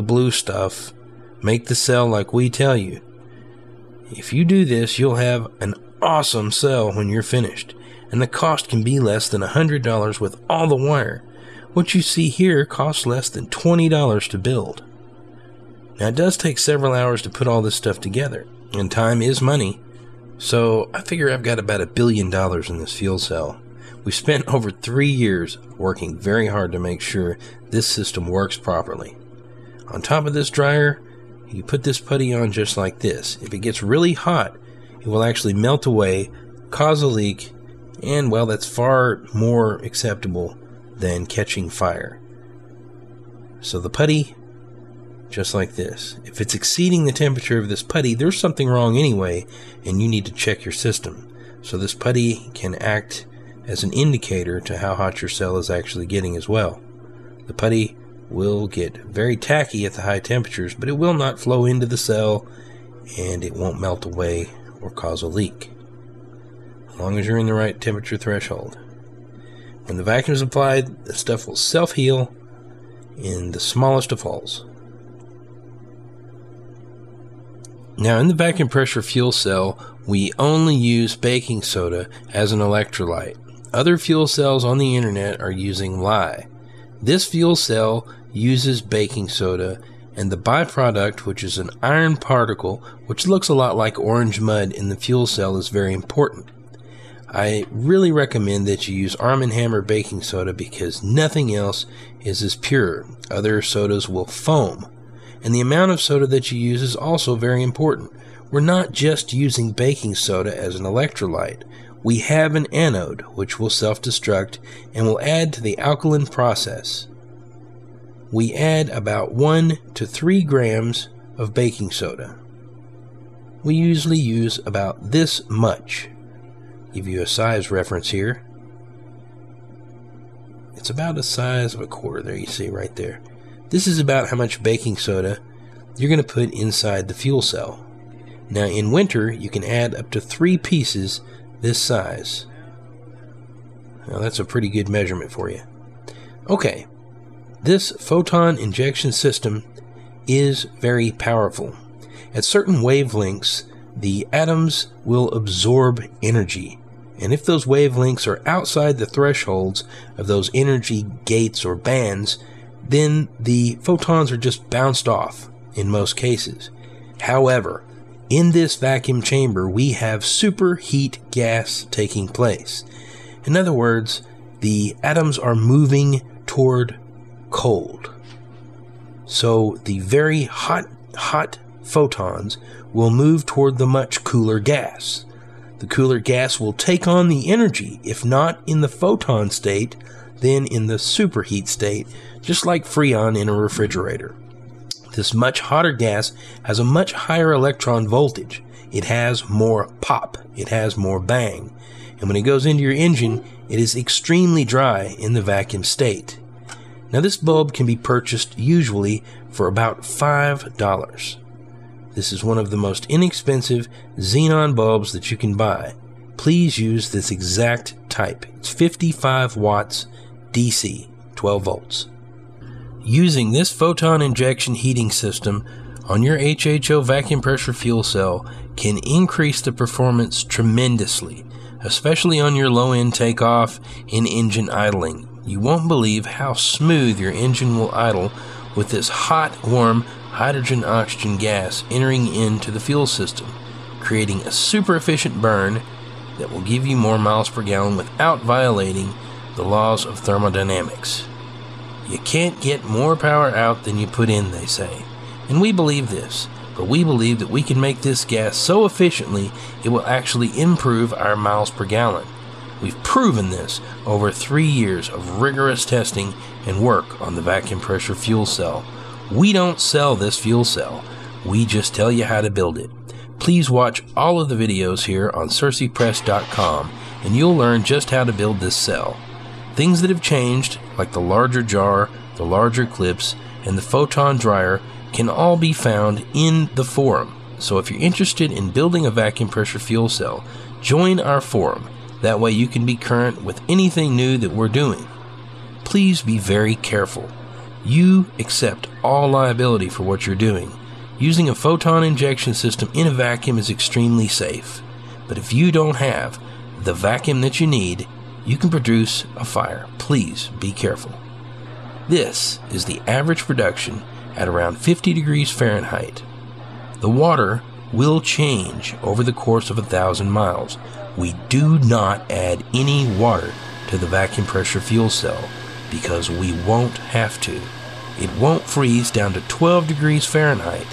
the blue stuff, make the cell like we tell you. If you do this, you'll have an awesome cell when you're finished, and the cost can be less than $100 with all the wire. What you see here costs less than $20 to build. Now, it does take several hours to put all this stuff together, and time is money. So, I figure I've got about a billion dollars in this fuel cell. We spent over three years working very hard to make sure this system works properly. On top of this dryer, you put this putty on just like this. If it gets really hot, it will actually melt away, cause a leak, and well, that's far more acceptable than catching fire. So the putty, just like this. If it's exceeding the temperature of this putty, there's something wrong anyway, and you need to check your system. So this putty can act as an indicator to how hot your cell is actually getting as well. The putty will get very tacky at the high temperatures, but it will not flow into the cell and it won't melt away or cause a leak. As long as you're in the right temperature threshold. When the vacuum is applied, the stuff will self heal in the smallest of holes. Now, in the vacuum pressure fuel cell, we only use baking soda as an electrolyte. Other fuel cells on the internet are using lye. This fuel cell uses baking soda, and the byproduct, which is an iron particle which looks a lot like orange mud in the fuel cell, is very important. I really recommend that you use Arm & Hammer baking soda because nothing else is as pure. Other sodas will foam. And the amount of soda that you use is also very important. We're not just using baking soda as an electrolyte. We have an anode which will self destruct and will add to the alkaline process. We add about 1 to 3 grams of baking soda. We usually use about this much. Give you a size reference here. It's about the size of a quarter there, you see right there. This is about how much baking soda you're going to put inside the fuel cell. Now, in winter, you can add up to three pieces this size. Now, that's a pretty good measurement for you. Okay, this photon injection system is very powerful. At certain wavelengths, the atoms will absorb energy. And if those wavelengths are outside the thresholds of those energy gates or bands, then the photons are just bounced off in most cases. However, in this vacuum chamber, we have superheat gas taking place. In other words, the atoms are moving toward cold. So the very hot, hot photons will move toward the much cooler gas. The cooler gas will take on the energy, if not in the photon state, then in the superheat state, just like Freon in a refrigerator. This much hotter gas has a much higher electron voltage. It has more pop. It has more bang. And when it goes into your engine, it is extremely dry in the vacuum state. Now, this bulb can be purchased usually for about $5. This is one of the most inexpensive xenon bulbs that you can buy. Please use this exact type. It's 55 watts DC, 12 volts. Using this photon injection heating system on your HHO vacuum pressure fuel cell can increase the performance tremendously, especially on your low end takeoff and engine idling. You won't believe how smooth your engine will idle with this hot, warm hydrogen oxygen gas entering into the fuel system, creating a super efficient burn that will give you more miles per gallon without violating the laws of thermodynamics. You can't get more power out than you put in, they say. And we believe this, but we believe that we can make this gas so efficiently it will actually improve our miles per gallon. We've proven this over three years of rigorous testing and work on the vacuum pressure fuel cell we don't sell this fuel cell, we just tell you how to build it. Please watch all of the videos here on SearcyPress.com and you'll learn just how to build this cell. Things that have changed, like the larger jar, the larger clips, and the photon dryer, can all be found in the forum. So if you're interested in building a vacuum pressure fuel cell, join our forum. That way you can be current with anything new that we're doing. Please be very careful You accept all liability for what you're doing. Using a photon injection system in a vacuum is extremely safe. But if you don't have the vacuum that you need, you can produce a fire. Please be careful. This is the average production at around 50 degrees Fahrenheit. The water will change over the course of a thousand miles. We do not add any water to the vacuum pressure fuel cell because we won't have to. It won't freeze down to 12 degrees Fahrenheit.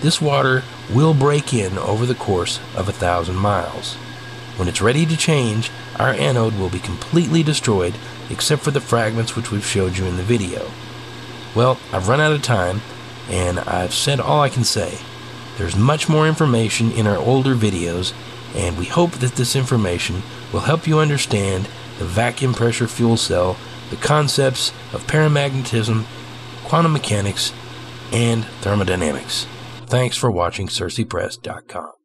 This water will break in over the course of a thousand miles. When it's ready to change, our anode will be completely destroyed except for the fragments which we've showed you in the video. Well, I've run out of time and I've said all I can say. There's much more information in our older videos and we hope that this information will help you understand the vacuum pressure fuel cell, the concepts of paramagnetism, quantum mechanics, and thermodynamics. Thanks for watching SearcyPress.com.